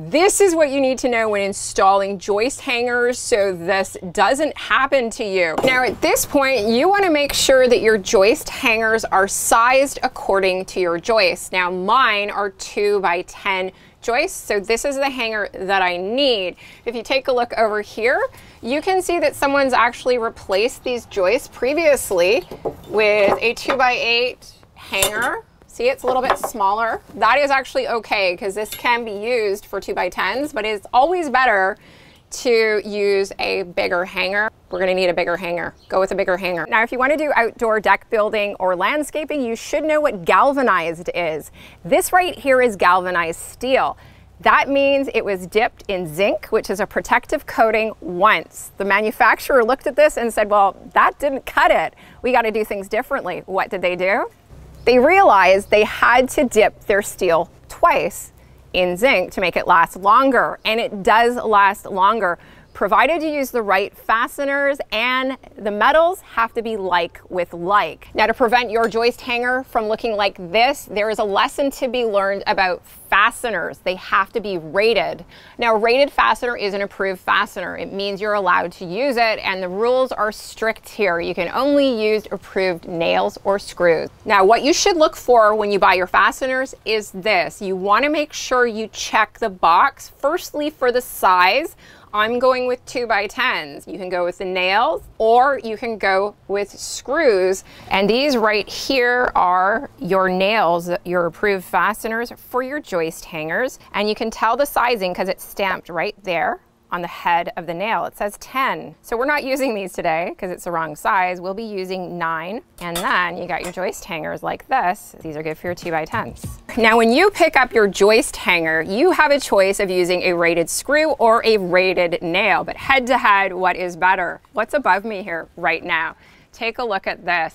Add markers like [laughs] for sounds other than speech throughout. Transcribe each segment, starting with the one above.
This is what you need to know when installing joist hangers so this doesn't happen to you. Now at this point, you wanna make sure that your joist hangers are sized according to your joist. Now mine are two by 10 joists, so this is the hanger that I need. If you take a look over here, you can see that someone's actually replaced these joists previously with a two by eight hanger See, it's a little bit smaller. That is actually okay because this can be used for 2 by 10s but it's always better to use a bigger hanger. We're gonna need a bigger hanger. Go with a bigger hanger. Now, if you wanna do outdoor deck building or landscaping, you should know what galvanized is. This right here is galvanized steel. That means it was dipped in zinc, which is a protective coating once. The manufacturer looked at this and said, well, that didn't cut it. We gotta do things differently. What did they do? They realized they had to dip their steel twice in zinc to make it last longer, and it does last longer provided you use the right fasteners and the metals have to be like with like. Now to prevent your joist hanger from looking like this, there is a lesson to be learned about fasteners. They have to be rated. Now rated fastener is an approved fastener. It means you're allowed to use it and the rules are strict here. You can only use approved nails or screws. Now what you should look for when you buy your fasteners is this. You wanna make sure you check the box firstly for the size I'm going with two by tens. You can go with the nails or you can go with screws. And these right here are your nails, your approved fasteners for your joist hangers. And you can tell the sizing because it's stamped right there on the head of the nail. It says 10. So we're not using these today because it's the wrong size. We'll be using nine. And then you got your joist hangers like this. These are good for your two by 10s. Now, when you pick up your joist hanger, you have a choice of using a rated screw or a rated nail, but head to head, what is better? What's above me here right now? Take a look at this.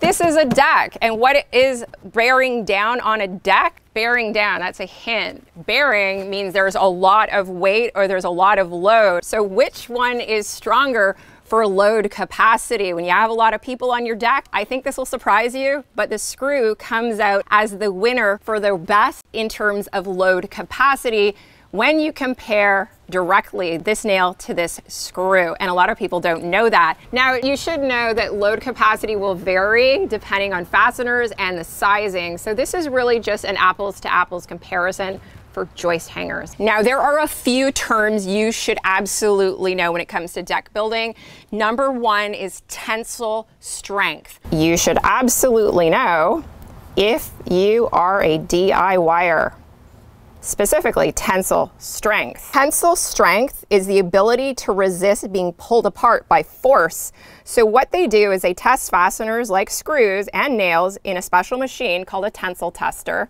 This is a deck, and what is bearing down on a deck? Bearing down, that's a hint. Bearing means there's a lot of weight or there's a lot of load. So which one is stronger for load capacity. When you have a lot of people on your deck, I think this will surprise you, but the screw comes out as the winner for the best in terms of load capacity when you compare directly this nail to this screw. And a lot of people don't know that. Now, you should know that load capacity will vary depending on fasteners and the sizing. So this is really just an apples to apples comparison for joist hangers. Now, there are a few terms you should absolutely know when it comes to deck building. Number one is tensile strength. You should absolutely know if you are a DIYer specifically tensile strength. Tensile strength is the ability to resist being pulled apart by force. So what they do is they test fasteners like screws and nails in a special machine called a tensile tester.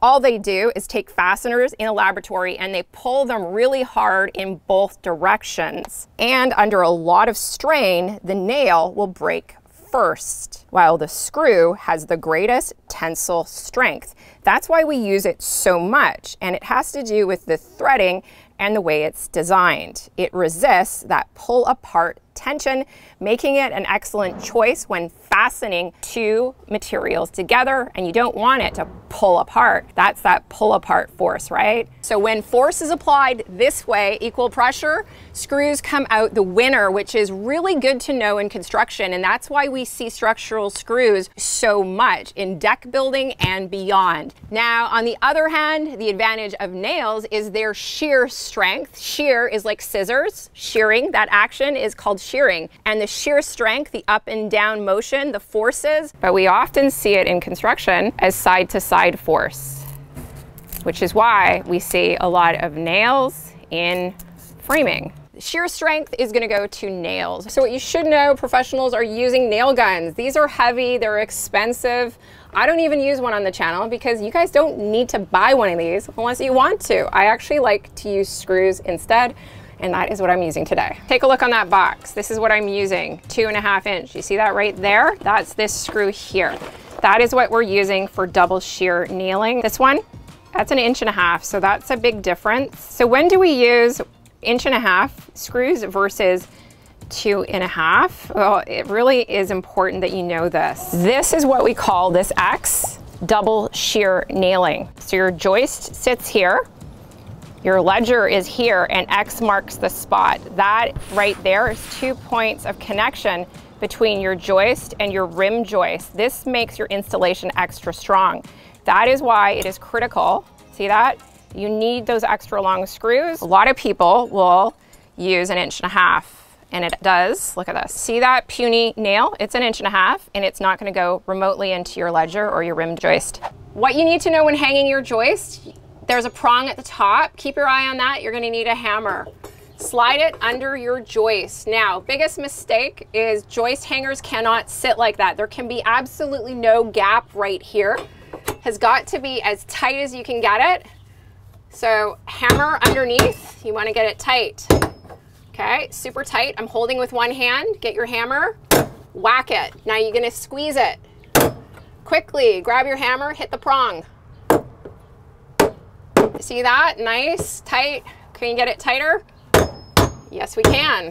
All they do is take fasteners in a laboratory and they pull them really hard in both directions. And under a lot of strain, the nail will break first, while the screw has the greatest tensile strength. That's why we use it so much, and it has to do with the threading and the way it's designed. It resists that pull apart tension, making it an excellent choice when fastening two materials together and you don't want it to pull apart. That's that pull apart force, right? So when force is applied this way, equal pressure, screws come out the winner, which is really good to know in construction. And that's why we see structural screws so much in deck building and beyond. Now, on the other hand, the advantage of nails is their shear strength. Shear is like scissors. Shearing, that action is called shearing. And the shear strength, the up and down motion, the forces, but we often see it in construction as side to side force, which is why we see a lot of nails in framing. Shear strength is gonna go to nails. So what you should know, professionals are using nail guns. These are heavy, they're expensive. I don't even use one on the channel because you guys don't need to buy one of these unless you want to. I actually like to use screws instead and that is what I'm using today. Take a look on that box. This is what I'm using, two and a half inch. You see that right there? That's this screw here. That is what we're using for double shear nailing. This one, that's an inch and a half, so that's a big difference. So when do we use inch and a half screws versus two and a half? Well, it really is important that you know this. This is what we call this X double shear nailing. So your joist sits here, Your ledger is here and X marks the spot. That right there is two points of connection between your joist and your rim joist. This makes your installation extra strong. That is why it is critical, see that? You need those extra long screws. A lot of people will use an inch and a half and it does, look at this. See that puny nail? It's an inch and a half and it's not gonna go remotely into your ledger or your rim joist. What you need to know when hanging your joist, there's a prong at the top. Keep your eye on that. You're gonna need a hammer. Slide it under your joist. Now, biggest mistake is joist hangers cannot sit like that. There can be absolutely no gap right here. Has got to be as tight as you can get it. So hammer underneath, you wanna get it tight. Okay, super tight. I'm holding with one hand. Get your hammer, whack it. Now you're gonna squeeze it. Quickly, grab your hammer, hit the prong. See that? Nice, tight. Can you get it tighter? Yes, we can.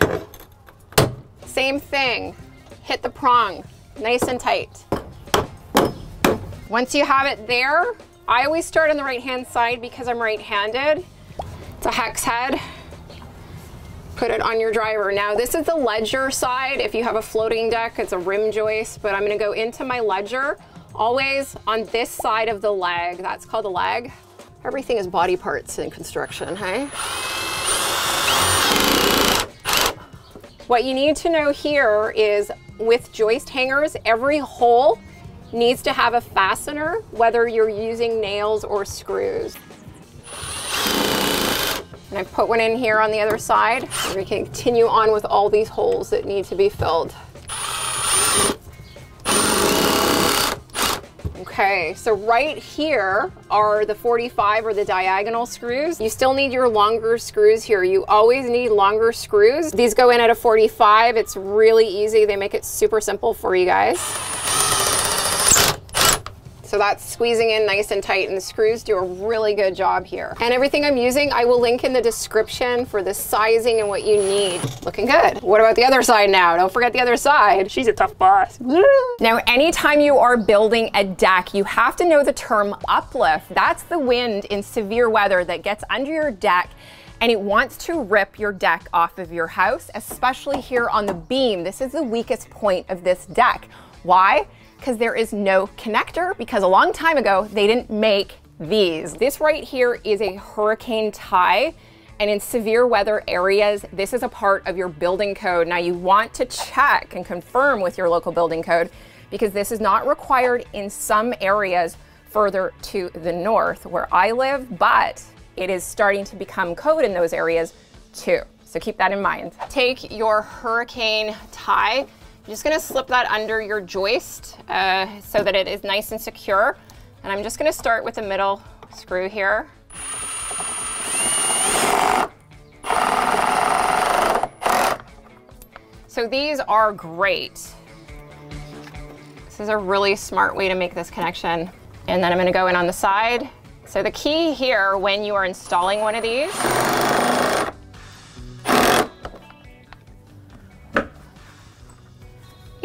Same thing. Hit the prong, nice and tight. Once you have it there, I always start on the right-hand side because I'm right-handed. It's a hex head put it on your driver. Now this is the ledger side. If you have a floating deck, it's a rim joist, but I'm gonna go into my ledger, always on this side of the leg. That's called a leg. Everything is body parts in construction, hey? What you need to know here is with joist hangers, every hole needs to have a fastener, whether you're using nails or screws. And I put one in here on the other side. We can continue on with all these holes that need to be filled. Okay, so right here are the 45 or the diagonal screws. You still need your longer screws here. You always need longer screws. These go in at a 45. It's really easy. They make it super simple for you guys. So that's squeezing in nice and tight and the screws do a really good job here. And everything I'm using, I will link in the description for the sizing and what you need. Looking good. What about the other side now? Don't forget the other side. She's a tough boss. [laughs] now, anytime you are building a deck, you have to know the term uplift. That's the wind in severe weather that gets under your deck and it wants to rip your deck off of your house, especially here on the beam. This is the weakest point of this deck. Why? Because there is no connector because a long time ago they didn't make these. This right here is a hurricane tie and in severe weather areas, this is a part of your building code. Now you want to check and confirm with your local building code because this is not required in some areas further to the north where I live, but it is starting to become code in those areas too. So keep that in mind. Take your hurricane tie I'm just gonna slip that under your joist uh, so that it is nice and secure. And I'm just gonna start with the middle screw here. So these are great. This is a really smart way to make this connection. And then I'm gonna go in on the side. So the key here when you are installing one of these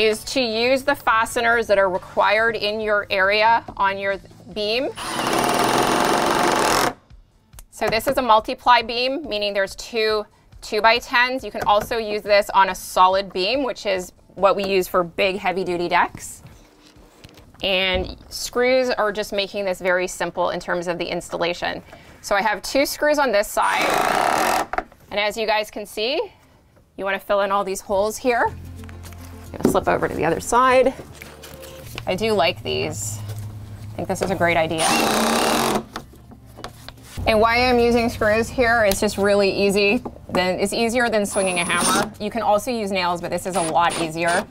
is to use the fasteners that are required in your area on your beam. So this is a multi-ply beam, meaning there's two 2 by 10s You can also use this on a solid beam, which is what we use for big heavy duty decks. And screws are just making this very simple in terms of the installation. So I have two screws on this side. And as you guys can see, you want to fill in all these holes here. I'm gonna flip over to the other side. I do like these. I think this is a great idea. And why I'm using screws here, it's just really easy. Then it's easier than swinging a hammer. You can also use nails, but this is a lot easier.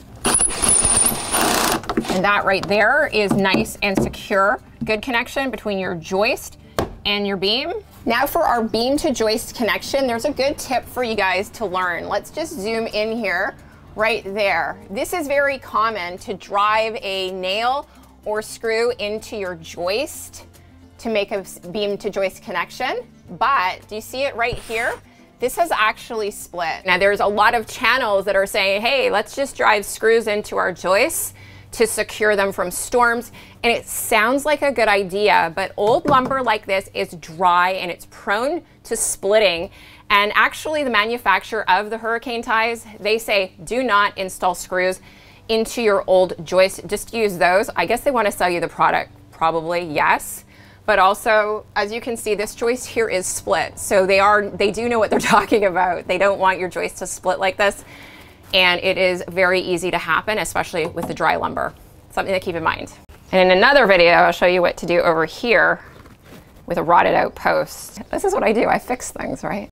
And that right there is nice and secure. Good connection between your joist and your beam. Now for our beam to joist connection, there's a good tip for you guys to learn. Let's just zoom in here right there. This is very common to drive a nail or screw into your joist to make a beam to joist connection. But do you see it right here? This has actually split. Now there's a lot of channels that are saying, hey, let's just drive screws into our joists to secure them from storms. And it sounds like a good idea, but old lumber like this is dry and it's prone to splitting. And actually the manufacturer of the hurricane ties, they say do not install screws into your old joist. Just use those. I guess they want to sell you the product, probably, yes. But also, as you can see, this joist here is split. So they are, they do know what they're [laughs] talking about. They don't want your joist to split like this. And it is very easy to happen, especially with the dry lumber. Something to keep in mind. And in another video, I'll show you what to do over here with a rotted out post. This is what I do. I fix things, right?